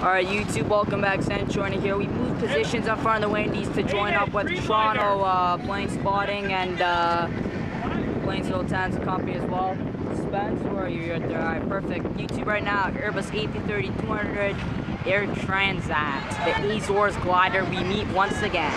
All right, YouTube, welcome back. Sanchorna here. We moved positions up front of the Wendy's to join up with Toronto uh, plane spotting and uh, Plainsville Tanza Company as well. Spence, where are you? You're there. All right, perfect. YouTube right now, Airbus A330-200 Air Transat, the Azores glider. We meet once again.